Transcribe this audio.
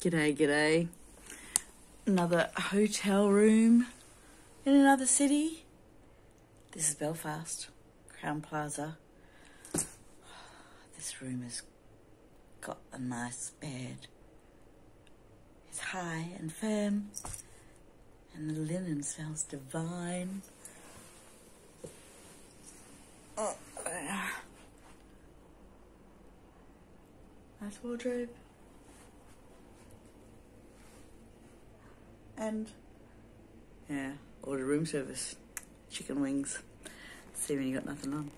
G'day, g'day. Another hotel room in another city. This is Belfast, Crowne Plaza. This room has got a nice bed. It's high and firm, and the linen smells divine. Oh. Nice wardrobe. Yeah, order room service, chicken wings. See when you got nothing on.